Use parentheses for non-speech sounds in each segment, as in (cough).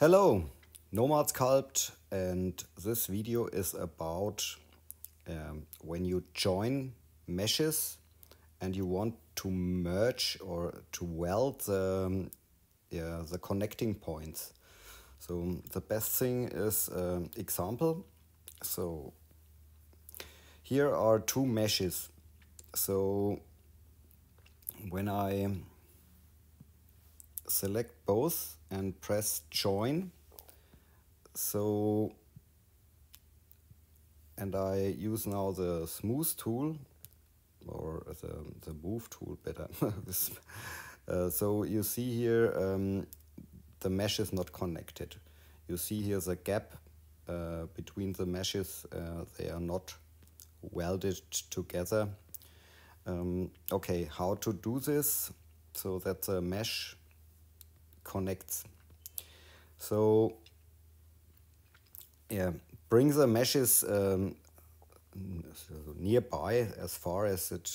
Hello, Nomad Sculpt and this video is about um, when you join meshes and you want to merge or to weld the, um, yeah, the connecting points. So the best thing is um, example. So here are two meshes. So when I select both and press join. So, and I use now the smooth tool or the, the move tool better. (laughs) uh, so you see here um, the mesh is not connected. You see here the gap uh, between the meshes, uh, they are not welded together. Um, okay, how to do this? So that the mesh connects. So yeah, bring the meshes um, nearby as far as it,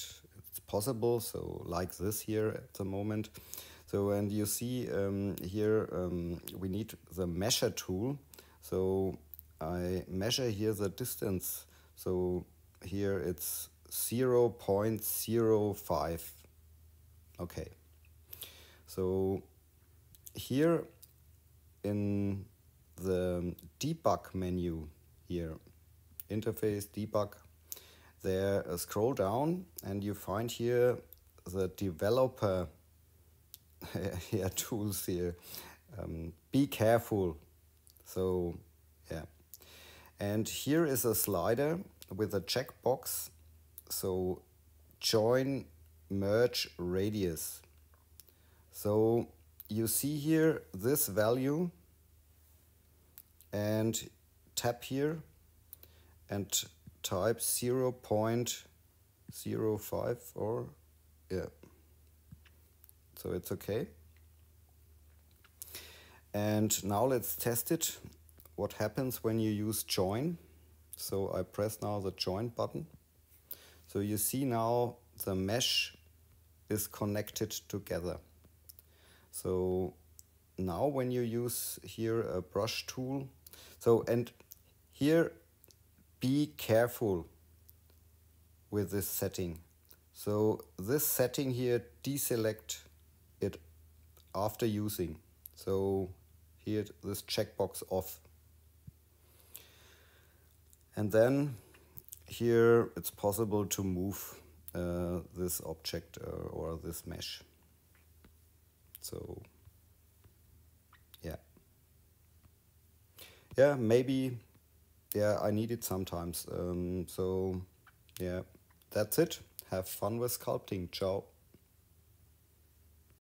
it's possible. So like this here at the moment. So and you see um, here um, we need the measure tool. So I measure here the distance. So here it's 0 0.05. Okay. So here in the debug menu here, interface debug, there uh, scroll down and you find here the developer (laughs) yeah, tools here. Um, be careful. So yeah. And here is a slider with a checkbox. So join merge radius. So you see here this value and tap here and type 0 0.05 or yeah. So it's okay. And now let's test it. What happens when you use join? So I press now the join button. So you see now the mesh is connected together so now when you use here a brush tool, so and here be careful with this setting. So this setting here, deselect it after using. So here this checkbox off. And then here it's possible to move uh, this object uh, or this mesh. So yeah. Yeah, maybe yeah, I need it sometimes. Um, so yeah, that's it. Have fun with sculpting. Ciao.